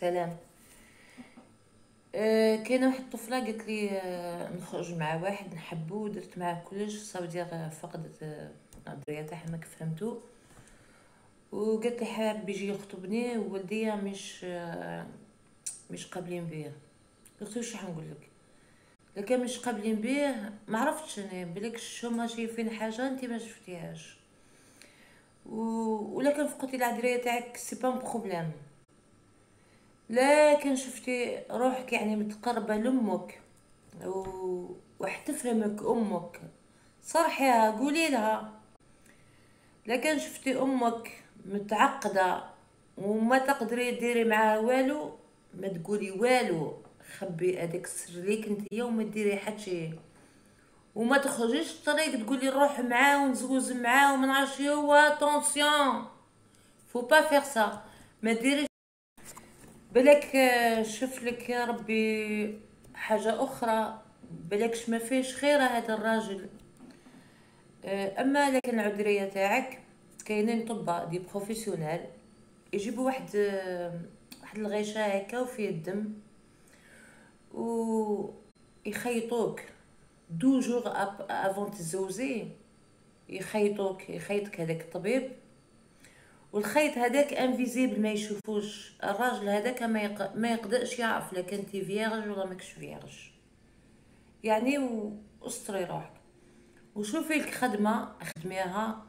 سلام. أه كاينة واحد الطفلة قالت لي أه نخرج مع واحد نحبو درت معاه كلش صافي ديال فقدت أه الدريه تاعها ما فهمتو وقالت لي حاب يجي يخطبني وولدي مش أه مش قابلين بيا قلت له شنو حنقول لك؟ لكن مش قابلين بيه ما عرفتش أنا. بلك هما شايفين حاجة انت ما شفتيهاش. و... ولكن فقدتي العذريه تاعك c'est pas problème لكن شفتي روحك يعني متقربة لأمك و... وحتفهمك أمك. صرحيها قولي لها. لكن شفتي أمك متعقدة وما تقدري ديري معاها والو ما تقولي والو. خبي هذاك السر ليك نتيا وما ديري حتى شي. وما تخرجيش الطريق تقولي نروح معاه ونزوز معاه وما نعرفش هو attention faut pas faire ça ما ديريش بلاك شوف لك يا ربي حاجة أخرى بلاكش ما فيش خير هذا الراجل. أما لكن العذرية تاعك كاينين طباء دي professionnels يجيبوا واحد واحد الغيشة هكا وفيه الدم و يخيطوك. deux jours avant تزوزي يخيطوك يخيطك هذاك الطبيب. والخيط هذاك invisible ما يشوفوش. الراجل هذاك ما, يق... ما يقدرش يعرف لا كنتي vierge ولا ماكش vierge يعني واستري روحك. وشوفي لك خدمة خدميها.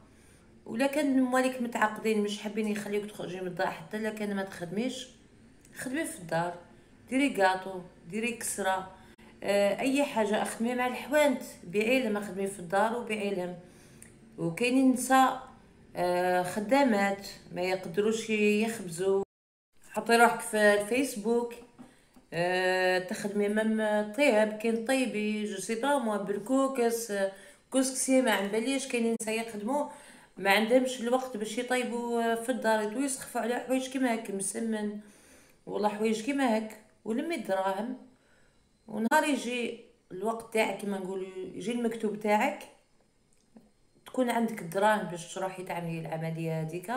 ولا كان مواليك متعقدين مش حابين يخليوك تخرجي من الدار حتى لا كان ما تخدميش خدمي في الدار. ديري كاطو ديري كسرة آه أي حاجة اخدمي مع الحوانت. بيعي لهم خدمي في الدار وبيعي وكاينين نساء خدامات ما يقدروش يخبزوا. حطي روحك في الفيسبوك. آه تخدمي مم طيب كاين طيبي je sais pas moi بالكوكس كسكسي ما عن باليش. كاينين نساء يخدموا. ما عندهمش الوقت باش يطيبوا في الدار يسخفوا على حوايج كيما هكا مسمن. ولا حوايج كيما هك ولمي دراهم ونهار يجي الوقت تاعك كما نقول يجي المكتوب تاعك. تكون عندك الدراهم باش تروحي تعملي العملية هذيك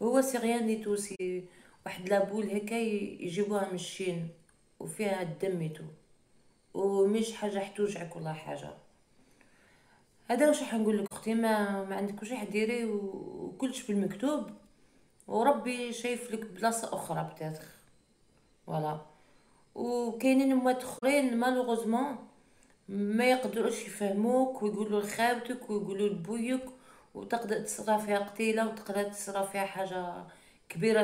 وهو c'est rien du tout c'est واحد la boule هكا يجيبوها من ال Chine وفيها الدميتو ومش حاجة حتوجعك ولا حاجة. هذا واش حنقول لك أختي؟ ما ما عندك واش ديري؟ وكلش بالمكتوب وربي شايف لك بلاصة أخرى peut-être voilà. وكاينين أمات أخرين malheureusement ما يقدروش يفهموك ويقولوا لخاوتك ويقولوا لبويك وتقدر تصرا فيها قتيلة وتقدر تصرا فيها حاجة كبيرة.